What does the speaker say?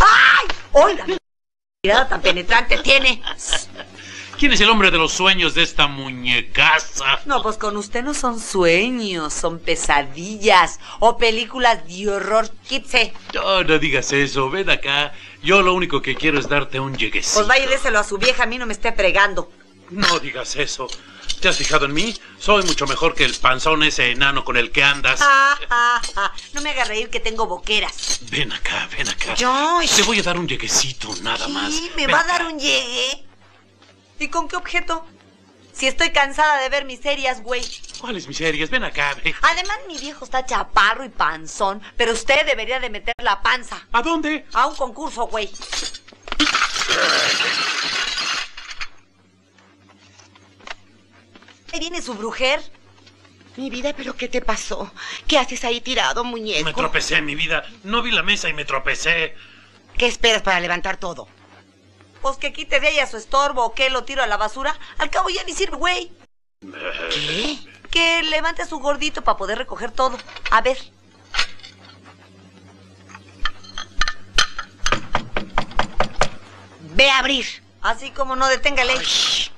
¡Ay! Oiga, qué mirada tan penetrante tiene. ¿Quién es el hombre de los sueños de esta muñecaza? No, pues con usted no son sueños, son pesadillas o películas de horror kitse. No, no digas eso, ven acá. Yo lo único que quiero es darte un lleguecito. Pues déselo a su vieja, a mí no me esté fregando. No digas eso. ¿Te has fijado en mí? Soy mucho mejor que el panzón ese enano con el que andas. Ja, ja, ja. No me haga reír que tengo boqueras. Ven acá, ven acá. Yo- Te voy a dar un lleguecito, nada más. Sí, ¿Me Ven va a dar un llegue? ¿Y con qué objeto? Si estoy cansada de ver miserias, güey. ¿Cuáles miserias? Ven acá, ven. Además, mi viejo está chaparro y panzón, pero usted debería de meter la panza. ¿A dónde? A un concurso, güey. viene su brujer. Mi vida, ¿pero qué te pasó? ¿Qué haces ahí tirado, muñeco? Me tropecé, mi vida. No vi la mesa y me tropecé. ¿Qué esperas para levantar todo? Pues que quite de ella su estorbo o que lo tiro a la basura. Al cabo ya ni sirve, güey. ¿Qué? Que levante a su gordito para poder recoger todo. A ver. Ve a abrir. Así como no deténgale. Ay,